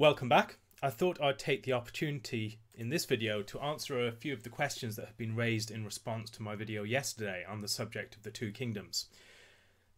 Welcome back. I thought I'd take the opportunity in this video to answer a few of the questions that have been raised in response to my video yesterday on the subject of the two kingdoms.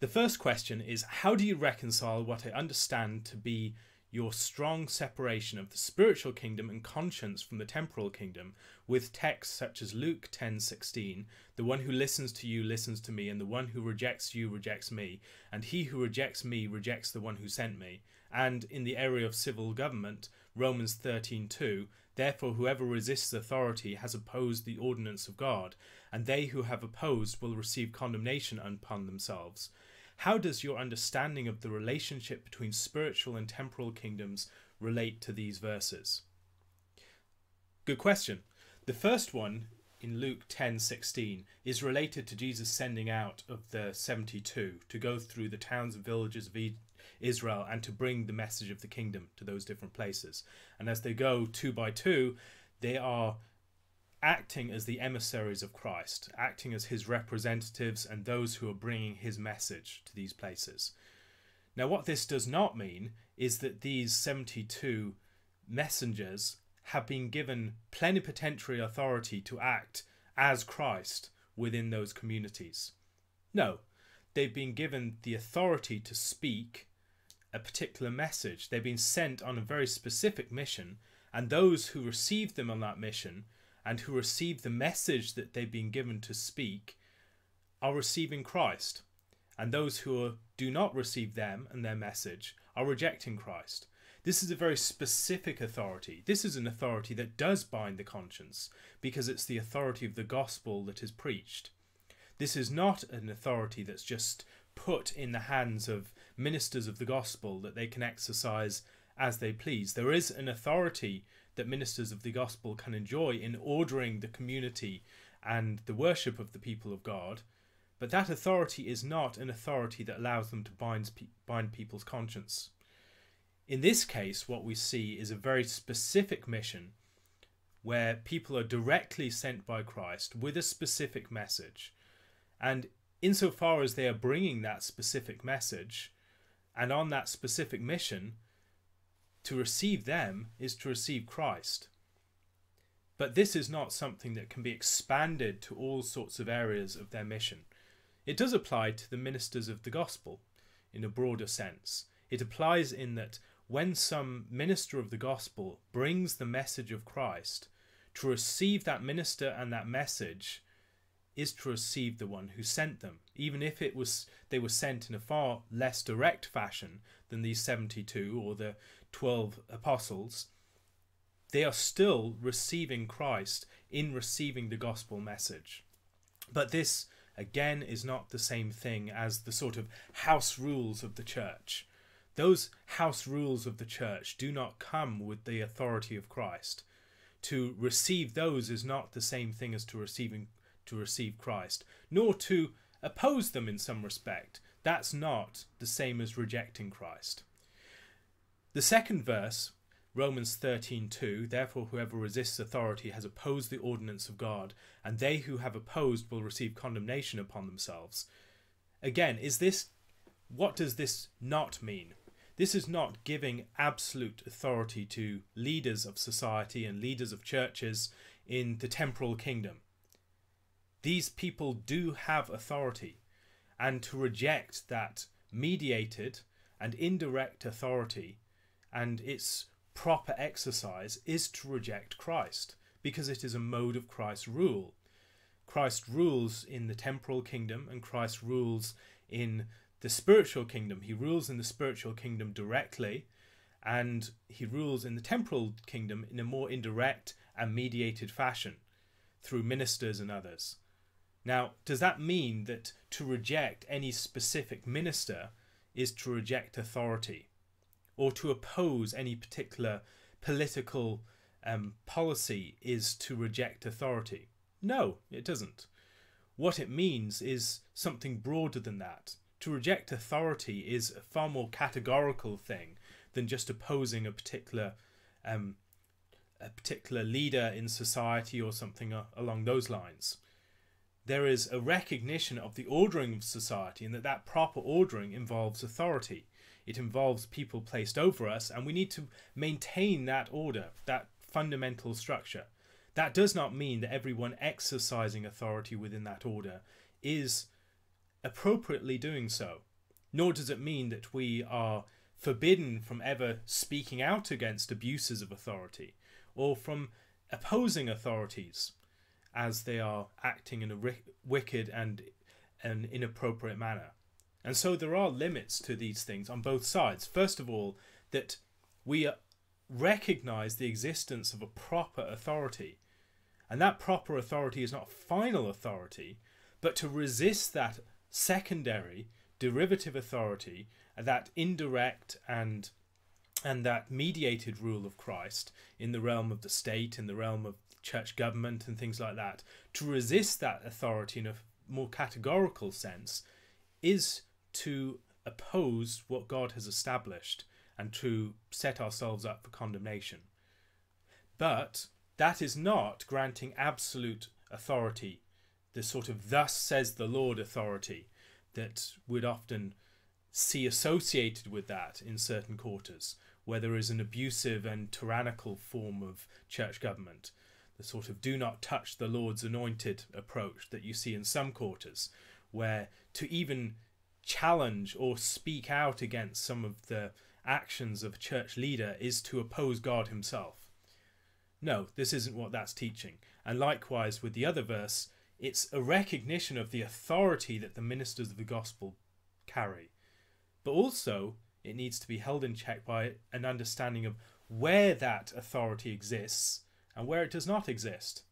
The first question is How do you reconcile what I understand to be your strong separation of the spiritual kingdom and conscience from the temporal kingdom with texts such as Luke 10:16 the one who listens to you listens to me and the one who rejects you rejects me and he who rejects me rejects the one who sent me and in the area of civil government Romans 13:2 Therefore whoever resists authority has opposed the ordinance of God and they who have opposed will receive condemnation upon themselves how does your understanding of the relationship between spiritual and temporal kingdoms relate to these verses? Good question. The first one in Luke 10:16 is related to Jesus sending out of the 72 to go through the towns and villages of Israel and to bring the message of the kingdom to those different places. And as they go two by two, they are acting as the emissaries of Christ, acting as his representatives and those who are bringing his message to these places. Now, what this does not mean is that these 72 messengers have been given plenipotentiary authority to act as Christ within those communities. No, they've been given the authority to speak a particular message. They've been sent on a very specific mission, and those who receive them on that mission and who receive the message that they've been given to speak are receiving Christ. And those who are, do not receive them and their message are rejecting Christ. This is a very specific authority. This is an authority that does bind the conscience because it's the authority of the gospel that is preached. This is not an authority that's just put in the hands of ministers of the gospel that they can exercise as they please. There is an authority that ministers of the gospel can enjoy in ordering the community and the worship of the people of God, but that authority is not an authority that allows them to bind, bind people's conscience. In this case, what we see is a very specific mission where people are directly sent by Christ with a specific message. And insofar as they are bringing that specific message and on that specific mission, to receive them is to receive Christ. But this is not something that can be expanded to all sorts of areas of their mission. It does apply to the ministers of the gospel in a broader sense. It applies in that when some minister of the gospel brings the message of Christ, to receive that minister and that message is to receive the one who sent them, even if it was they were sent in a far less direct fashion than these 72 or the 12 apostles, they are still receiving Christ in receiving the gospel message. But this, again, is not the same thing as the sort of house rules of the church. Those house rules of the church do not come with the authority of Christ. To receive those is not the same thing as to receiving to receive Christ, nor to oppose them in some respect. That's not the same as rejecting Christ. The second verse, Romans 13:2, therefore whoever resists authority has opposed the ordinance of God, and they who have opposed will receive condemnation upon themselves. Again, is this what does this not mean? This is not giving absolute authority to leaders of society and leaders of churches in the temporal kingdom. These people do have authority, and to reject that mediated and indirect authority and its proper exercise is to reject Christ because it is a mode of Christ's rule. Christ rules in the temporal kingdom and Christ rules in the spiritual kingdom. He rules in the spiritual kingdom directly and he rules in the temporal kingdom in a more indirect and mediated fashion through ministers and others. Now, does that mean that to reject any specific minister is to reject authority? or to oppose any particular political um, policy is to reject authority. No, it doesn't. What it means is something broader than that. To reject authority is a far more categorical thing than just opposing a particular um, a particular leader in society or something along those lines. There is a recognition of the ordering of society and that that proper ordering involves authority. it involves people placed over us, and we need to maintain that order, that fundamental structure. That does not mean that everyone exercising authority within that order is appropriately doing so, nor does it mean that we are forbidden from ever speaking out against abuses of authority or from opposing authorities as they are acting in a wicked and an inappropriate manner. And so there are limits to these things on both sides. First of all, that we recognize the existence of a proper authority. And that proper authority is not final authority, but to resist that secondary derivative authority, that indirect and and that mediated rule of Christ in the realm of the state, in the realm of church government and things like that, to resist that authority in a more categorical sense is to oppose what God has established and to set ourselves up for condemnation. But that is not granting absolute authority, the sort of thus says the Lord authority that would often see associated with that in certain quarters, where there is an abusive and tyrannical form of church government, sort of do not touch the Lord's anointed approach that you see in some quarters, where to even challenge or speak out against some of the actions of a church leader is to oppose God himself. No, this isn't what that's teaching. And likewise with the other verse, it's a recognition of the authority that the ministers of the gospel carry. But also, it needs to be held in check by an understanding of where that authority exists and where it does not exist.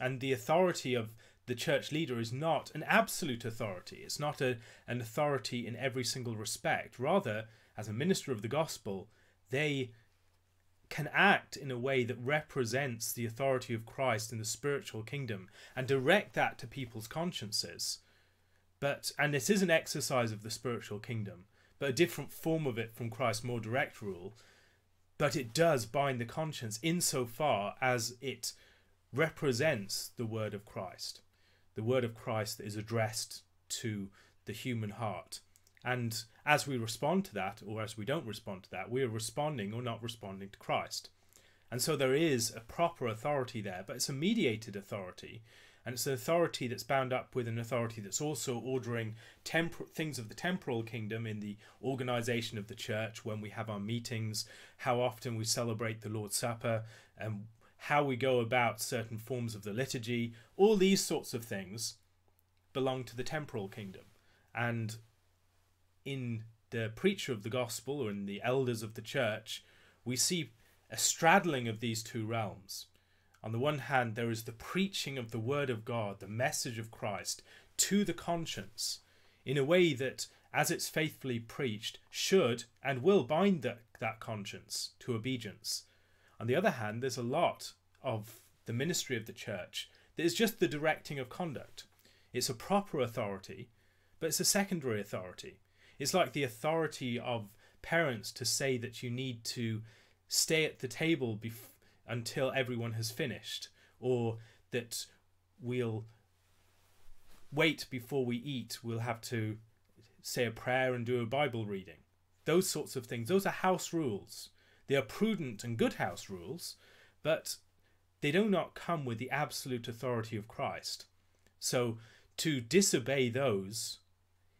And the authority of the church leader is not an absolute authority. It's not a, an authority in every single respect. Rather, as a minister of the gospel, they can act in a way that represents the authority of Christ in the spiritual kingdom and direct that to people's consciences. But and this is an exercise of the spiritual kingdom, but a different form of it from Christ's more direct rule. But it does bind the conscience insofar as it represents the word of Christ the word of Christ that is addressed to the human heart. And as we respond to that, or as we don't respond to that, we are responding or not responding to Christ. And so there is a proper authority there, but it's a mediated authority. And it's an authority that's bound up with an authority that's also ordering things of the temporal kingdom in the organization of the church when we have our meetings, how often we celebrate the Lord's Supper, and how we go about certain forms of the liturgy, all these sorts of things belong to the temporal kingdom. And in the preacher of the gospel or in the elders of the church, we see a straddling of these two realms. On the one hand, there is the preaching of the word of God, the message of Christ to the conscience in a way that, as it's faithfully preached, should and will bind that, that conscience to obedience. On the other hand, there's a lot of the ministry of the church that is just the directing of conduct. It's a proper authority, but it's a secondary authority. It's like the authority of parents to say that you need to stay at the table bef- until everyone has finished, or that we'll wait before we eat, we'll have to say a prayer and do a Bible reading. Those sorts of things. Those are house rules. They are prudent and good house rules, but they do not come with the absolute authority of Christ. So to disobey those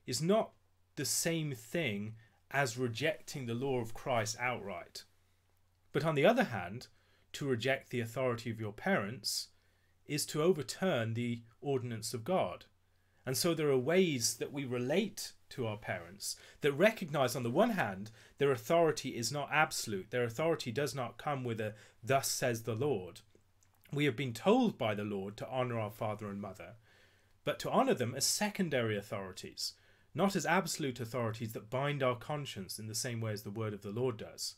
is not the same thing as rejecting the law of Christ outright. But on the other hand, to reject the authority of your parents is to overturn the ordinance of God. And so there are ways that we relate to our parents that recognize, on the one hand, their authority is not absolute. Their authority does not come with a, thus says the Lord. We have been told by the Lord to honour our father and mother, but to honour them as secondary authorities, not as absolute authorities that bind our conscience in the same way as the word of the Lord does.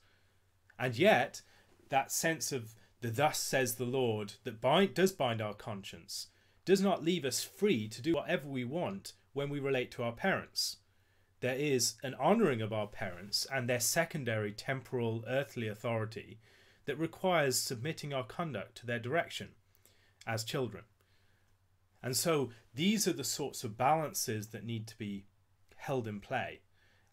And yet, that sense of the thus says the Lord that bind, does bind our conscience does not leave us free to do whatever we want when we relate to our parents. There is an honouring of our parents and their secondary temporal earthly authority that requires submitting our conduct to their direction as children. And so these are the sorts of balances that need to be held in play.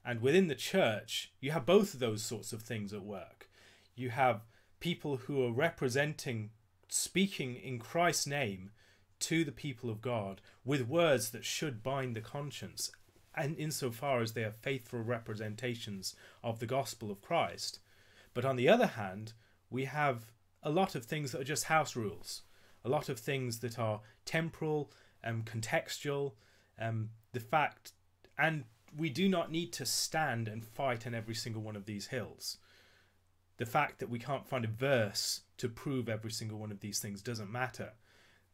And within the church, you have both of those sorts of things at work. You have people who are representing, speaking in Christ's name to the people of God with words that should bind the conscience, and insofar as they are faithful representations of the gospel of Christ. But on the other hand, we have a lot of things that are just house rules, a lot of things that are temporal and um, contextual. Um, the fact, and we do not need to stand and fight on every single one of these hills. The fact that we can't find a verse to prove every single one of these things doesn't matter.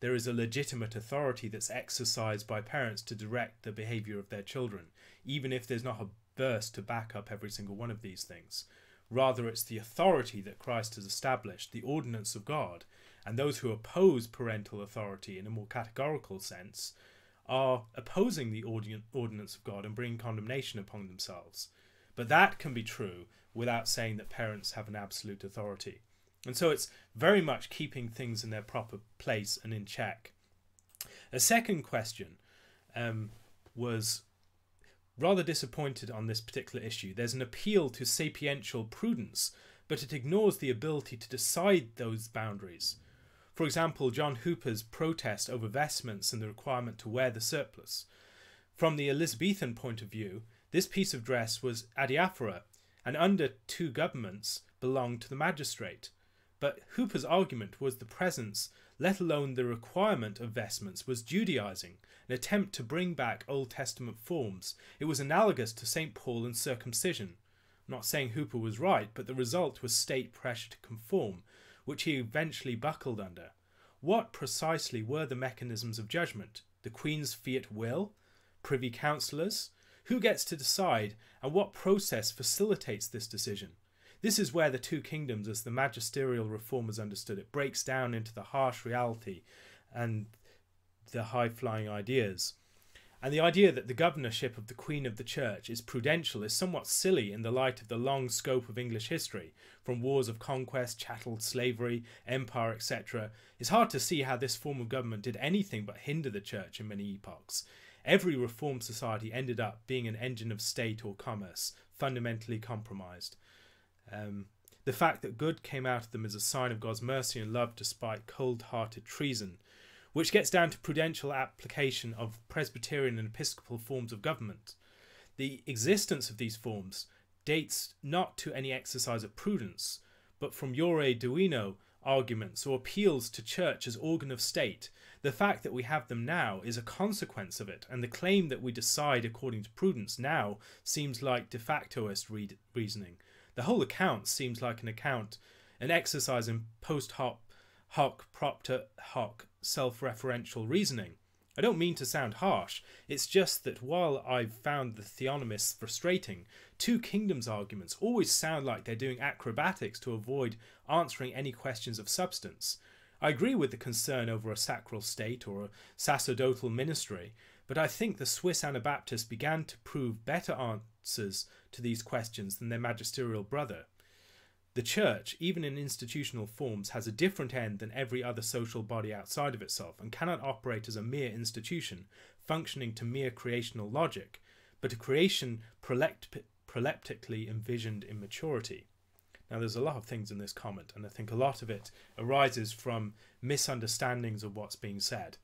There is a legitimate authority that's exercised by parents to direct the behavior of their children, even if there's not a verse to back up every single one of these things. Rather, it's the authority that Christ has established, the ordinance of God, and those who oppose parental authority in a more categorical sense are opposing the ordinance of God and bringing condemnation upon themselves. But that can be true without saying that parents have an absolute authority. And so it's very much keeping things in their proper place and in check. A second question um, was rather disappointed on this particular issue. There's an appeal to sapiential prudence, but it ignores the ability to decide those boundaries. For example, John Hooper's protest over vestments and the requirement to wear the surplice. From the Elizabethan point of view, this piece of dress was adiaphora, and under two governments belonged to the magistrate. But Hooper's argument was the presence, let alone the requirement of vestments, was Judaizing, an attempt to bring back Old Testament forms. It was analogous to St. Paul and circumcision. I'm not saying Hooper was right, but the result was state pressure to conform, which he eventually buckled under. What precisely were the mechanisms of judgment? The Queen's fiat will? Privy councillors? Who gets to decide, and what process facilitates this decision? This is where the two kingdoms, as the magisterial reformers understood it, breaks down into the harsh reality and the high flying ideas. And the idea that the governorship of the Queen of the Church is prudential is somewhat silly in the light of the long scope of English history, from wars of conquest, chattel, slavery, empire, etc. It's hard to see how this form of government did anything but hinder the Church in many epochs. Every reformed society ended up being an engine of state or commerce, fundamentally compromised. Um, the fact that good came out of them is a sign of God's mercy and love despite cold hearted treason which gets down to prudential application of Presbyterian and Episcopal forms of government. The existence of these forms dates not to any exercise of prudence, but from Iure Divino arguments or appeals to church as organ of state. The fact that we have them now is a consequence of it, and the claim that we decide according to prudence now seems like de factoist re- reasoning. The whole account seems like an account, an exercise in post hoc, hoc propter hoc self referential reasoning. I don't mean to sound harsh, it's just that while I've found the theonomists frustrating, two kingdoms arguments always sound like they're doing acrobatics to avoid answering any questions of substance. I agree with the concern over a sacral state or a sacerdotal ministry, but I think the Swiss Anabaptists began to prove better answers to these questions than their magisterial brother. The church, even in institutional forms, has a different end than every other social body outside of itself and cannot operate as a mere institution, functioning to mere creational logic, but a creation proleptically envisioned in maturity. Now, there's a lot of things in this comment, and I think a lot of it arises from misunderstandings of what's being said.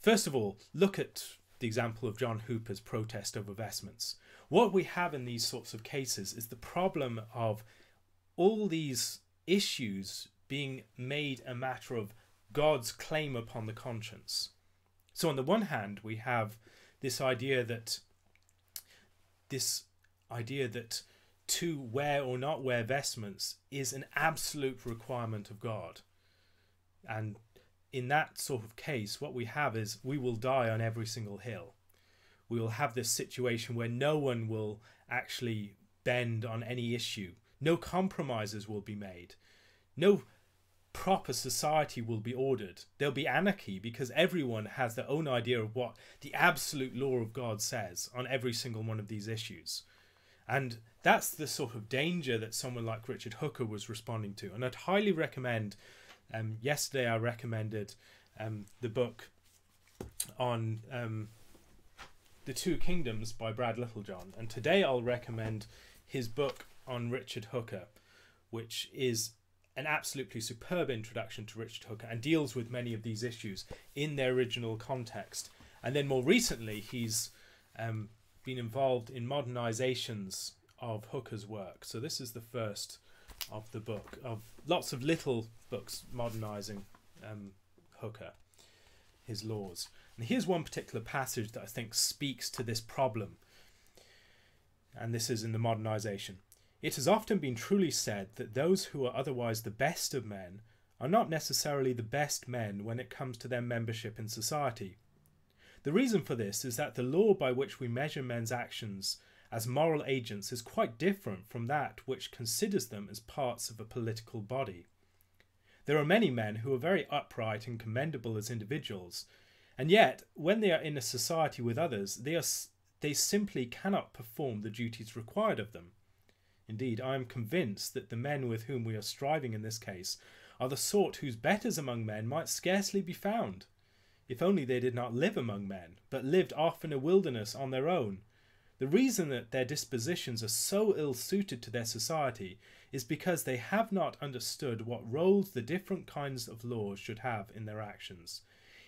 First of all, look at the example of John Hooper's protest over vestments. What we have in these sorts of cases is the problem of all these issues being made a matter of God's claim upon the conscience. So, on the one hand, we have this idea that this idea that to wear or not wear vestments is an absolute requirement of God. And in that sort of case, what we have is we will die on every single hill. We will have this situation where no one will actually bend on any issue no compromises will be made. No proper society will be ordered. There'll be anarchy because everyone has their own idea of what the absolute law of God says on every single one of these issues. And that's the sort of danger that someone like Richard Hooker was responding to. And I'd highly recommend, um, yesterday I recommended um, the book on um, The Two Kingdoms by Brad Littlejohn, and today I'll recommend his book on Richard Hooker, which is an absolutely superb introduction to Richard Hooker and deals with many of these issues in their original context. And then more recently, he's um, been involved in modernizations of Hooker's work. So this is the first of the book of lots of little books modernizing um, Hooker, his laws. And here's one particular passage that I think speaks to this problem. And this is in the modernization. It has often been truly said that those who are otherwise the best of men are not necessarily the best men when it comes to their membership in society. The reason for this is that the law by which we measure men's actions as moral agents is quite different from that which considers them as parts of a political body. There are many men who are very upright and commendable as individuals, and yet, when they are in a society with others, they, are, they simply cannot perform the duties required of them. Indeed, I am convinced that the men with whom we are striving in this case are the sort whose betters among men might scarcely be found, if only they did not live among men, but lived off in a wilderness on their own. The reason that their dispositions are so ill suited to their society is because they have not understood what roles the different kinds of laws should have in their actions,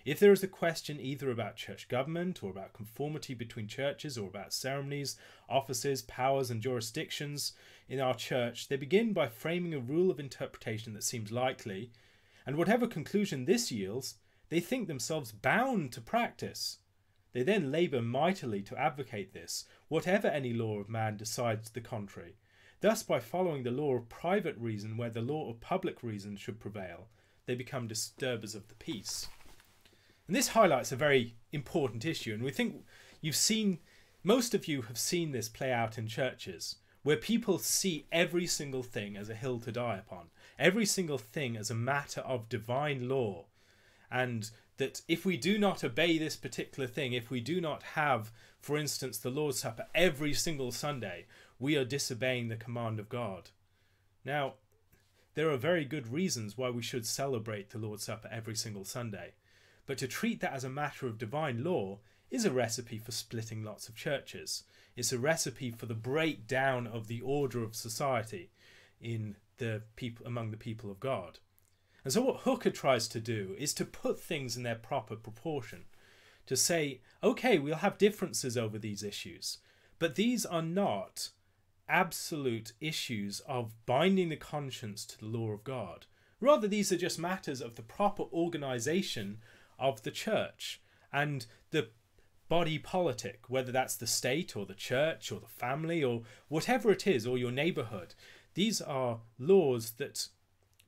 if there is a question either about church government or about conformity between churches or about ceremonies, offices, powers, and jurisdictions in our church, they begin by framing a rule of interpretation that seems likely, and whatever conclusion this yields, they think themselves bound to practice. They then labour mightily to advocate this, whatever any law of man decides the contrary. Thus, by following the law of private reason where the law of public reason should prevail, they become disturbers of the peace. And this highlights a very important issue. And we think you've seen, most of you have seen this play out in churches where people see every single thing as a hill to die upon, every single thing as a matter of divine law. And that if we do not obey this particular thing, if we do not have, for instance, the Lord's Supper every single Sunday, we are disobeying the command of God. Now, there are very good reasons why we should celebrate the Lord's Supper every single Sunday. But to treat that as a matter of divine law is a recipe for splitting lots of churches. It's a recipe for the breakdown of the order of society in the people among the people of God. And so what Hooker tries to do is to put things in their proper proportion. To say, okay, we'll have differences over these issues, but these are not absolute issues of binding the conscience to the law of God. Rather, these are just matters of the proper organization of the church and the body politic, whether that's the state or the church or the family or whatever it is, or your neighborhood. These are laws that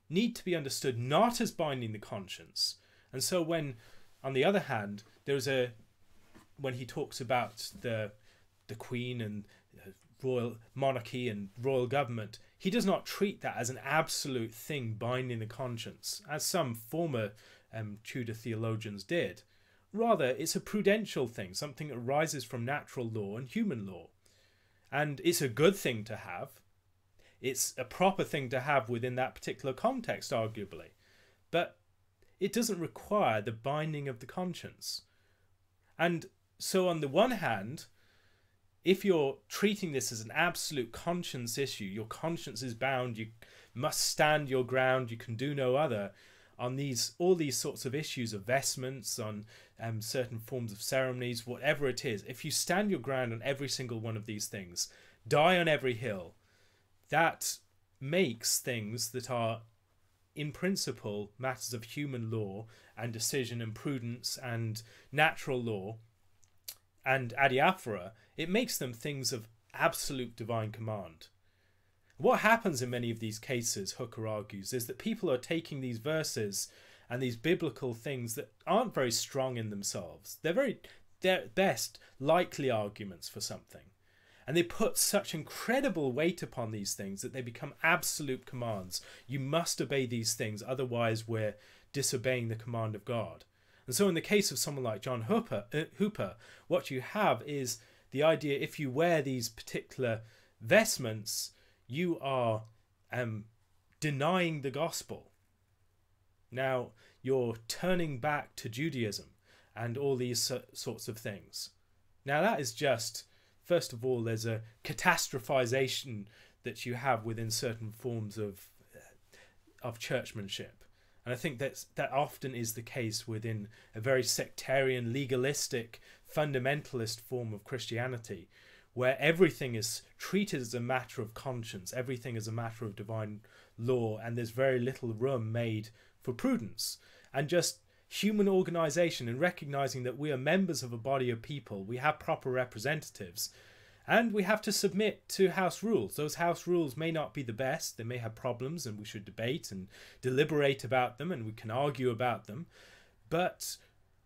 need to be understood not as binding the conscience. And so, when, on the other hand, there's a when he talks about the the queen and uh, royal monarchy and royal government, he does not treat that as an absolute thing binding the conscience, as some former um, Tudor theologians did. Rather, it's a prudential thing, something that arises from natural law and human law. And it's a good thing to have. It's a proper thing to have within that particular context, arguably. But it doesn't require the binding of the conscience. And so, on the one hand, if you're treating this as an absolute conscience issue, your conscience is bound, you must stand your ground, you can do no other, on these all these sorts of issues of vestments, on um, certain forms of ceremonies, whatever it is, if you stand your ground on every single one of these things, die on every hill, that makes things that are in principle matters of human law and decision and prudence and natural law and adiaphora, it makes them things of absolute divine command. What happens in many of these cases, Hooker argues, is that people are taking these verses and these biblical things that aren't very strong in themselves. They're very, they're best likely arguments for something. And they put such incredible weight upon these things that they become absolute commands. You must obey these things, otherwise, we're disobeying the command of God. And so, in the case of someone like John Hooper, uh, Hooper what you have is the idea if you wear these particular vestments, you are um, denying the gospel. Now, you're turning back to Judaism and all these sorts of things. Now, that is just, first of all, there's a catastrophization that you have within certain forms of uh, of churchmanship. And I think that's that often is the case within a very sectarian, legalistic, fundamentalist form of Christianity, where everything is treated as a matter of conscience, everything is a matter of divine law, and there's very little room made for prudence. And just human organization and recognizing that we are members of a body of people, we have proper representatives, and we have to submit to house rules. Those house rules may not be the best, they may have problems, and we should debate and deliberate about them, and we can argue about them. But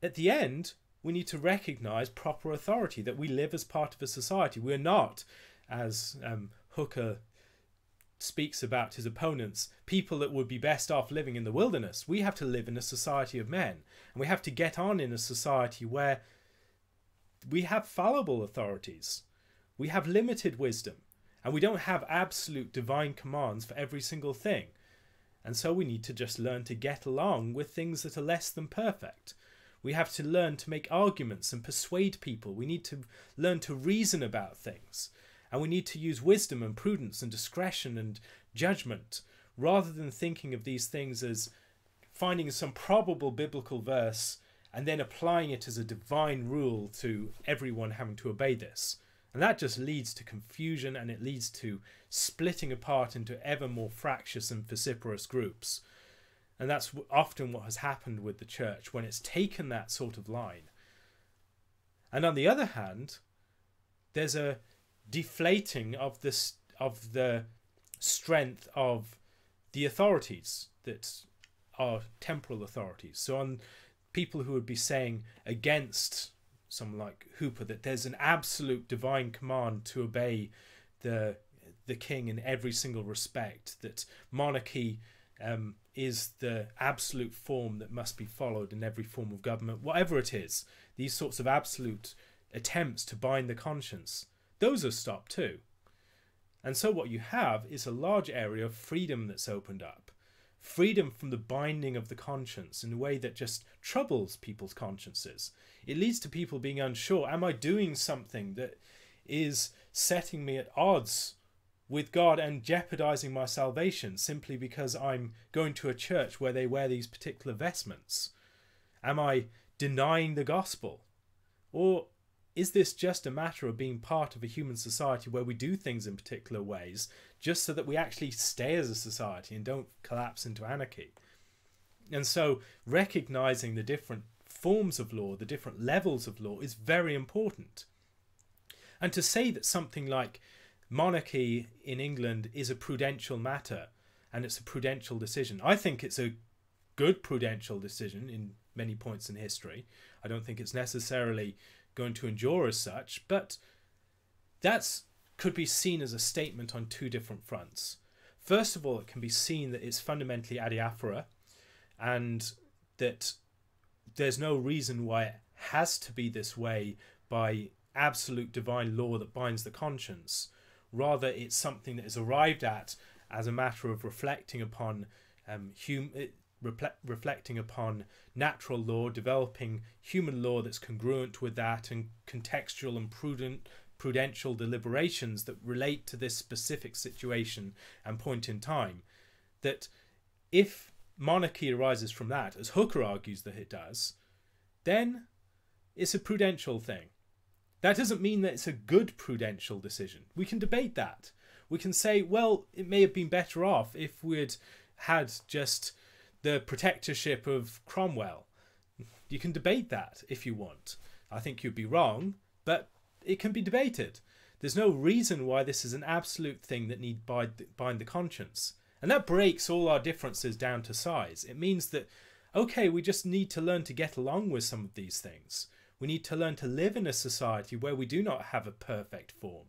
at the end, we need to recognize proper authority, that we live as part of a society. We're not, as um, Hooker speaks about his opponents, people that would be best off living in the wilderness. We have to live in a society of men, and we have to get on in a society where we have fallible authorities we have limited wisdom, and we don't have absolute divine commands for every single thing. And so we need to just learn to get along with things that are less than perfect. We have to learn to make arguments and persuade people. We need to learn to reason about things. And we need to use wisdom and prudence and discretion and judgment rather than thinking of these things as finding some probable biblical verse and then applying it as a divine rule to everyone having to obey this. And that just leads to confusion and it leads to splitting apart into ever more fractious and vociferous groups. And that's often what has happened with the church when it's taken that sort of line. And on the other hand, there's a deflating of this of the strength of the authorities that are temporal authorities. So on people who would be saying against someone like Hooper that there's an absolute divine command to obey the the king in every single respect. That monarchy um, is the absolute form that must be followed in every form of government, whatever it is. These sorts of absolute attempts to bind the conscience, those are stopped too. And so what you have is a large area of freedom that's opened up. Freedom from the binding of the conscience in a way that just troubles people's consciences it leads to people being unsure am I doing something that is setting me at odds with God and jeopardizing my salvation simply because I'm going to a church where they wear these particular vestments? Am I denying the gospel? Or is this just a matter of being part of a human society where we do things in particular ways just so that we actually stay as a society and don't collapse into anarchy? And so recognizing the different forms of law, the different levels of law, is very important. And to say that something like monarchy in England is a prudential matter and it's a prudential decision, I think it's a good prudential decision in many points in history. I don't think it's necessarily going to endure as such, but that's could be seen as a statement on two different fronts. First of all, it can be seen that it's fundamentally adiaphora and that there's no reason why it has to be this way by absolute divine law that binds the conscience. Rather, it's something that is arrived at as a matter of reflecting upon um, hum- reflecting upon natural law, developing human law that's congruent with that, and contextual and prudent prudential deliberations that relate to this specific situation and point in time. That if monarchy arises from that, as Hooker argues that it does, then it's a prudential thing. That doesn't mean that it's a good prudential decision. We can debate that. We can say, well, it may have been better off if we'd had just the protectorship of Cromwell. You can debate that if you want. I think you'd be wrong, but it can be debated. There's no reason why this is an absolute thing that need bind, bind the conscience. And that breaks all our differences down to size. It means that, okay, we just need to learn to get along with some of these things. We need to learn to live in a society where we do not have a perfect form,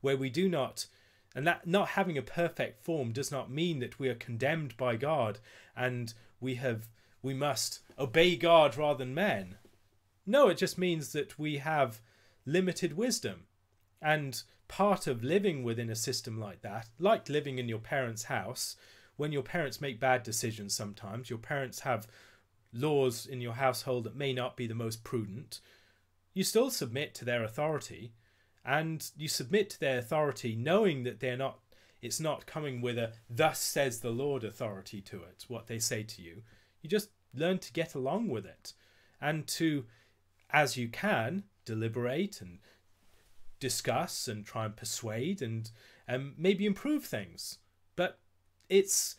where we do not, and that not having a perfect form does not mean that we are condemned by God and we have we must obey God rather than men. No, it just means that we have limited wisdom. And part of living within a system like that, like living in your parents' house, when your parents make bad decisions sometimes, your parents have laws in your household that may not be the most prudent. you still submit to their authority and you submit to their authority knowing that they're not it's not coming with a thus says the lord authority to it what they say to you. You just learn to get along with it. And to as you can deliberate and discuss and try and persuade and um, maybe improve things. But it's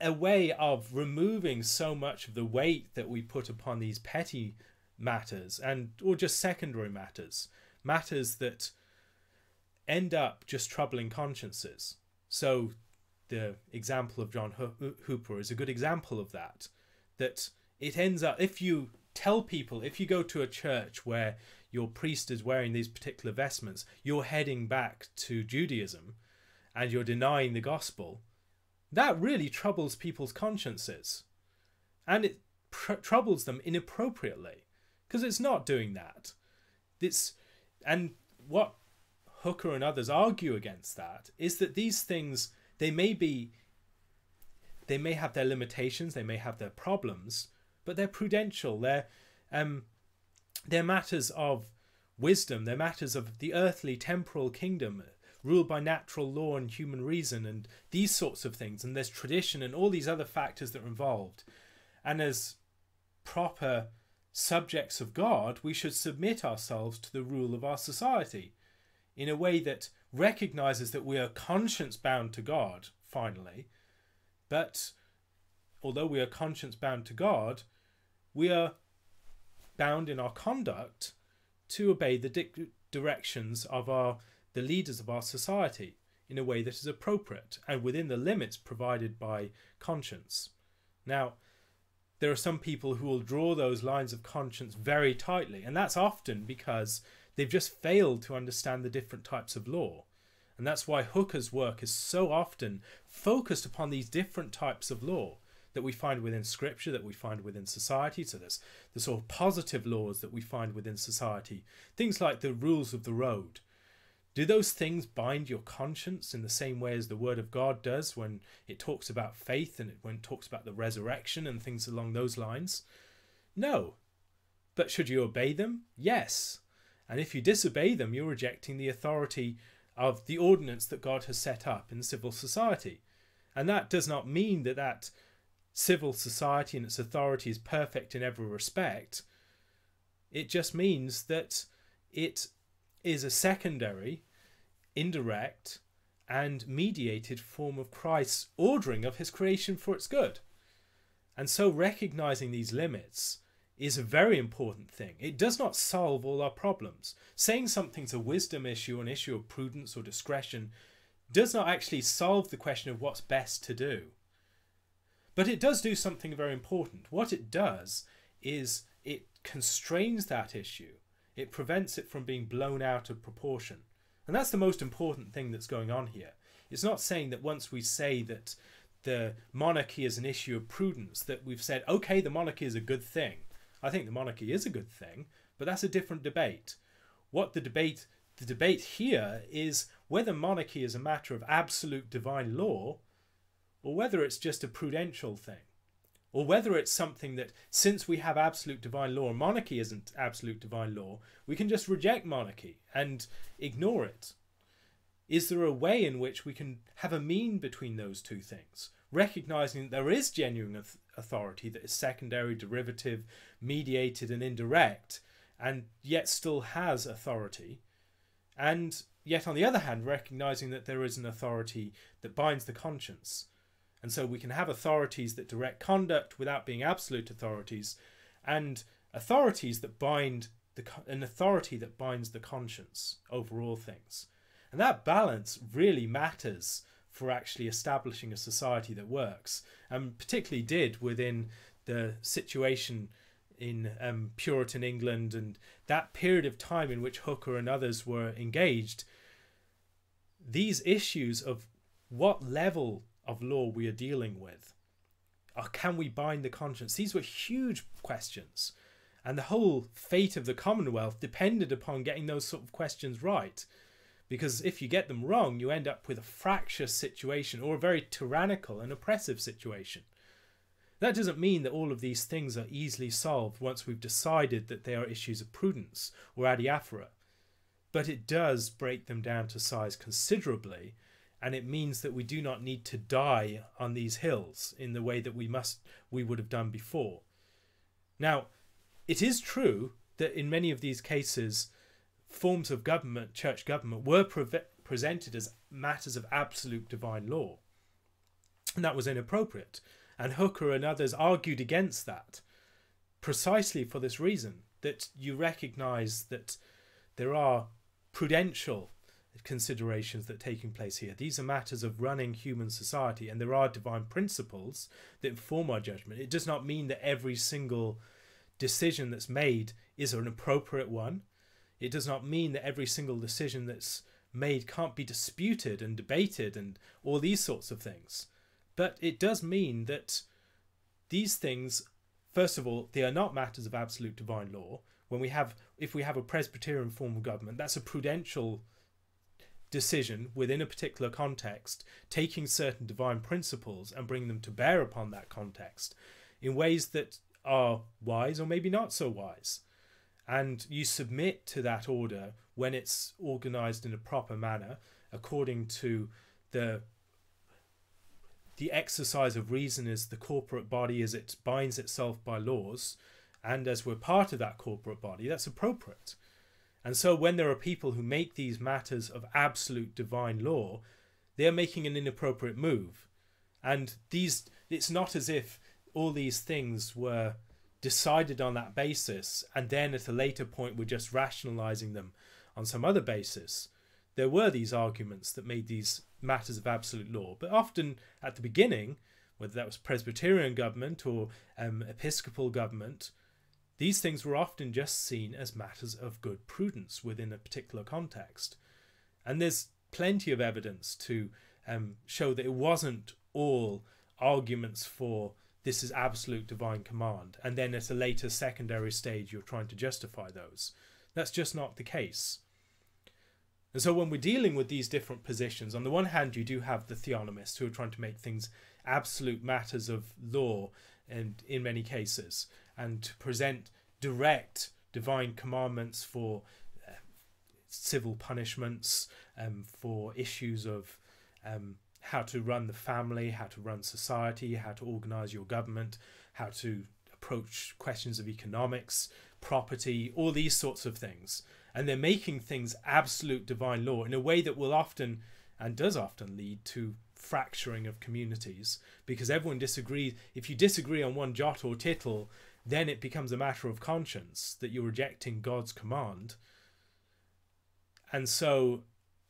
a way of removing so much of the weight that we put upon these petty matters and or just secondary matters matters that end up just troubling consciences so the example of john hooper is a good example of that that it ends up if you tell people if you go to a church where your priest is wearing these particular vestments you're heading back to judaism and you're denying the gospel that really troubles people's consciences. And it troubles them inappropriately because it's not doing that. It's and what Hooker and others argue against that is that these things they may be they may have their limitations, they may have their problems, but they're prudential. They're um, they're matters of wisdom. They're matters of the earthly temporal kingdom ruled by natural law and human reason and these sorts of things and there's tradition and all these other factors that are involved and as proper subjects of god we should submit ourselves to the rule of our society in a way that recognizes that we are conscience bound to god finally but although we are conscience bound to god we are bound in our conduct to obey the di- directions of our the leaders of our society in a way that is appropriate and within the limits provided by conscience. Now, there are some people who will draw those lines of conscience very tightly, and that's often because they've just failed to understand the different types of law. And that's why Hooker's work is so often focused upon these different types of law that we find within scripture, that we find within society. So there's the sort of positive laws that we find within society. Things like the rules of the road, do those things bind your conscience in the same way as the Word of God does when it talks about faith and it when it talks about the resurrection and things along those lines? No. But should you obey them? Yes. And if you disobey them, you're rejecting the authority of the ordinance that God has set up in civil society. And that does not mean that that civil society and its authority is perfect in every respect. It just means that it is a secondary, indirect, and mediated form of Christ's ordering of his creation for its good. And so recognizing these limits is a very important thing. It does not solve all our problems. Saying something's a wisdom issue, an issue of prudence or discretion, does not actually solve the question of what's best to do. But it does do something very important. What it does is it constrains that issue it prevents it from being blown out of proportion. And that's the most important thing that's going on here. It's not saying that once we say that the monarchy is an issue of prudence, that we've said, okay, the monarchy is a good thing. I think the monarchy is a good thing, but that's a different debate. What the debate the debate here is whether monarchy is a matter of absolute divine law or whether it's just a prudential thing or whether it's something that since we have absolute divine law monarchy isn't absolute divine law we can just reject monarchy and ignore it. Is there a way in which we can have a mean between those two things recognizing that there is genuine authority that is secondary derivative mediated and indirect and yet still has authority? And yet on the other hand recognizing that there is an authority that binds the conscience and so we can have authorities that direct conduct without being absolute authorities, and authorities that bind the an authority that binds the conscience over all things. And that balance really matters for actually establishing a society that works, and particularly did within the situation in um, Puritan England and that period of time in which Hooker and others were engaged. These issues of what level of law we are dealing with? Or can we bind the conscience? These were huge questions. And the whole fate of the Commonwealth depended upon getting those sort of questions right. Because if you get them wrong, you end up with a fractious situation or a very tyrannical and oppressive situation. That doesn't mean that all of these things are easily solved once we've decided that they are issues of prudence or adiaphora, but it does break them down to size considerably, and it means that we do not need to die on these hills in the way that we must we would have done before. Now, it is true that in many of these cases, forms of government, church government, were pre- presented as matters of absolute divine law. And that was inappropriate. And Hooker and others argued against that precisely for this reason that you recognize that there are prudential considerations that are taking place here. These are matters of running human society, and there are divine principles that inform our judgment. It does not mean that every single decision that's made is an appropriate one. It does not mean that every single decision that's made can't be disputed and debated and all these sorts of things. But it does mean that these things, first of all, they are not matters of absolute divine law. When we have, if we have a Presbyterian form of government, that's a prudential decision within a particular context, taking certain divine principles and bringing them to bear upon that context in ways that are wise or maybe not so wise. And you submit to that order when it's organized in a proper manner according to the the exercise of reason as the corporate body as it binds itself by laws and as we're part of that corporate body that's appropriate and so when there are people who make these matters of absolute divine law, they are making an inappropriate move. And these it's not as if all these things were decided on that basis and then at a later point we're just rationalizing them on some other basis. There were these arguments that made these matters of absolute law, but often at the beginning, whether that was Presbyterian government or um, Episcopal government, these things were often just seen as matters of good prudence within a particular context. And there's plenty of evidence to um, show that it wasn't all arguments for this is absolute divine command, and then at a later secondary stage you're trying to justify those. That's just not the case. And so when we're dealing with these different positions, on the one hand, you do have the theonomists who are trying to make things absolute matters of law, and in many cases, and to present direct divine commandments for uh, civil punishments, um, for issues of um, how to run the family, how to run society, how to organize your government, how to approach questions of economics, property, all these sorts of things. And they're making things absolute divine law in a way that will often and does often lead to fracturing of communities because everyone disagrees. If you disagree on one jot or tittle, then it becomes a matter of conscience that you're rejecting God's command. And so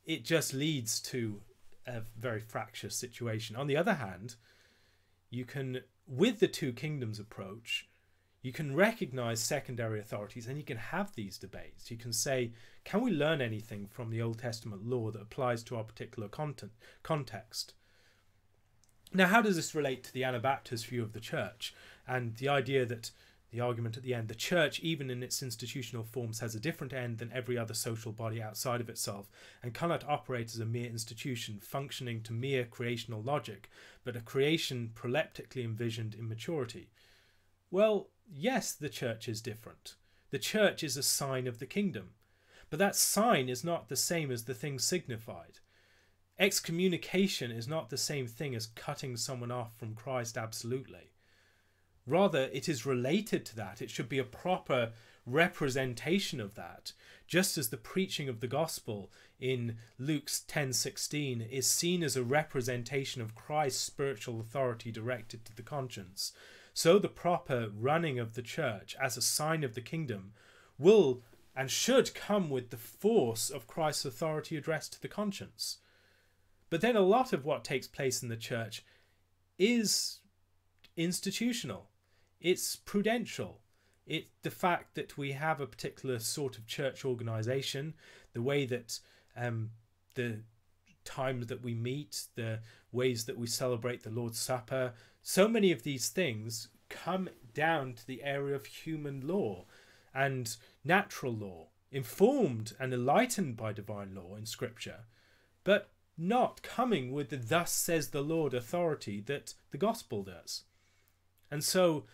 it just leads to a very fractious situation. On the other hand, you can, with the two kingdoms approach, you can recognize secondary authorities and you can have these debates. You can say, can we learn anything from the Old Testament law that applies to our particular content, context? Now, how does this relate to the Anabaptist view of the church and the idea that the argument at the end the church, even in its institutional forms, has a different end than every other social body outside of itself and cannot operate as a mere institution functioning to mere creational logic, but a creation proleptically envisioned in maturity? Well, yes, the church is different. The church is a sign of the kingdom. But that sign is not the same as the thing signified. Excommunication is not the same thing as cutting someone off from Christ absolutely. Rather, it is related to that. It should be a proper representation of that, just as the preaching of the gospel in Luke's 10:16 is seen as a representation of Christ's spiritual authority directed to the conscience. So the proper running of the church as a sign of the kingdom will and should come with the force of Christ's authority addressed to the conscience. But then a lot of what takes place in the church is institutional. It's prudential. It the fact that we have a particular sort of church organization, the way that um, the times that we meet, the ways that we celebrate the Lord's Supper, so many of these things come down to the area of human law and natural law, informed and enlightened by divine law in Scripture, but not coming with the thus says the Lord authority that the gospel does. And so,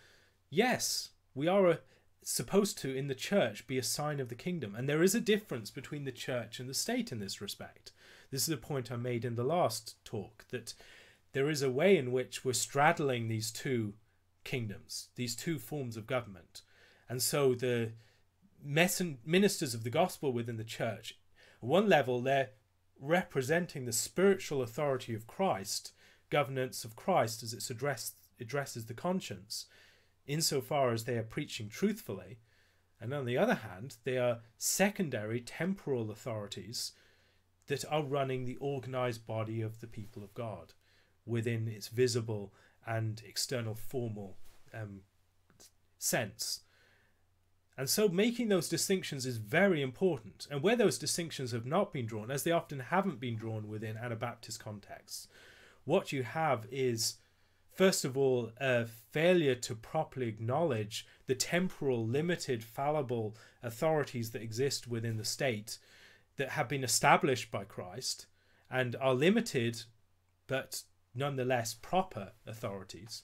yes, we are a, supposed to, in the church, be a sign of the kingdom. And there is a difference between the church and the state in this respect. This is a point I made in the last talk that there is a way in which we're straddling these two kingdoms, these two forms of government. And so the ministers of the gospel within the church, at one level, they're representing the spiritual authority of Christ, governance of Christ as it's addressed, addresses the conscience, insofar as they are preaching truthfully. And on the other hand, they are secondary temporal authorities that are running the organized body of the people of God within its visible and external formal um, sense. And so making those distinctions is very important. And where those distinctions have not been drawn, as they often haven't been drawn within Anabaptist contexts, what you have is, first of all, a failure to properly acknowledge the temporal, limited, fallible authorities that exist within the state that have been established by Christ and are limited but nonetheless proper authorities.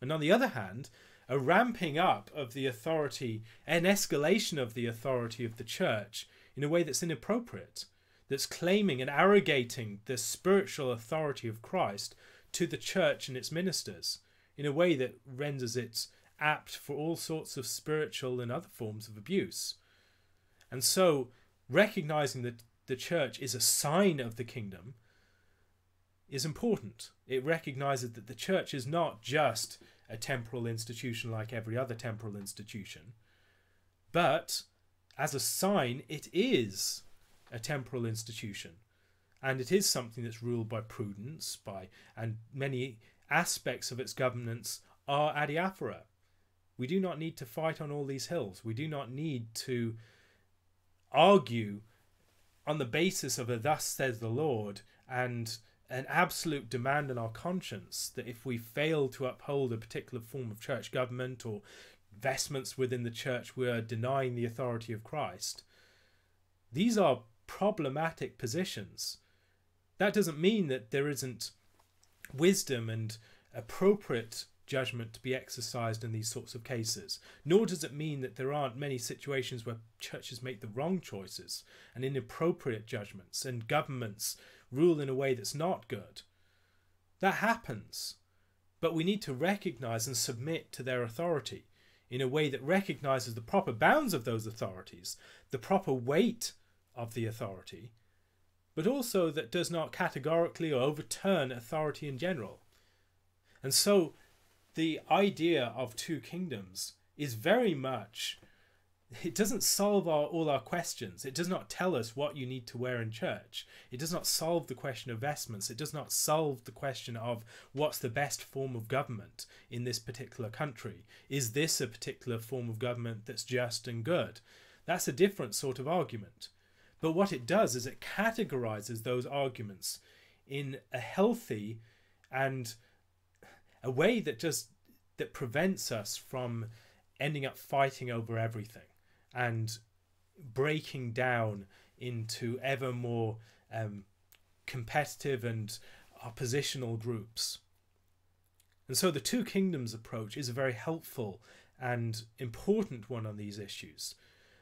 And on the other hand, a ramping up of the authority, an escalation of the authority of the church in a way that's inappropriate, that's claiming and arrogating the spiritual authority of Christ to the church and its ministers in a way that renders it apt for all sorts of spiritual and other forms of abuse. And so, recognizing that the church is a sign of the kingdom is important. It recognizes that the church is not just a temporal institution like every other temporal institution. But as a sign, it is a temporal institution. And it is something that's ruled by prudence, by and many aspects of its governance are adiaphora. We do not need to fight on all these hills. We do not need to argue on the basis of a thus says the Lord and an absolute demand on our conscience that if we fail to uphold a particular form of church government or vestments within the church, we are denying the authority of Christ. These are problematic positions. That doesn't mean that there isn't wisdom and appropriate judgment to be exercised in these sorts of cases. Nor does it mean that there aren't many situations where churches make the wrong choices and inappropriate judgments and governments rule in a way that's not good. That happens. But we need to recognize and submit to their authority in a way that recognizes the proper bounds of those authorities, the proper weight of the authority, but also that does not categorically or overturn authority in general. And so the idea of two kingdoms is very much it doesn't solve our, all our questions. It does not tell us what you need to wear in church. It does not solve the question of vestments. It does not solve the question of what's the best form of government in this particular country. Is this a particular form of government that's just and good? That's a different sort of argument. But what it does is it categorizes those arguments in a healthy and a way that just that prevents us from ending up fighting over everything and breaking down into ever more um, competitive and oppositional groups. And so the two kingdoms approach is a very helpful and important one on these issues.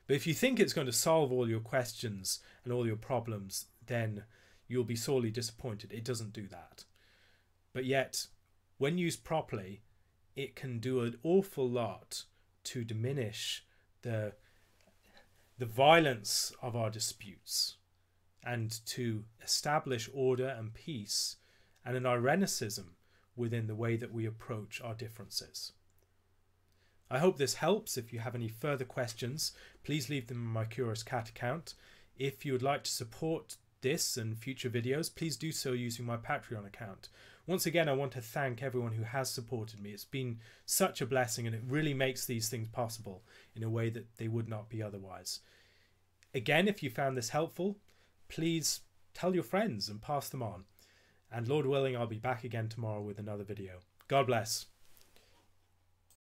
But if you think it's going to solve all your questions and all your problems, then you'll be sorely disappointed. It doesn't do that. But yet, when used properly, it can do an awful lot to diminish the the violence of our disputes and to establish order and peace and an irenicism within the way that we approach our differences. I hope this helps. If you have any further questions, please leave them in my Curious Cat account. If you would like to support this and future videos, please do so using my Patreon account. Once again, I want to thank everyone who has supported me. It's been such a blessing and it really makes these things possible in a way that they would not be otherwise. Again, if you found this helpful, please tell your friends and pass them on. And Lord willing, I'll be back again tomorrow with another video. God bless.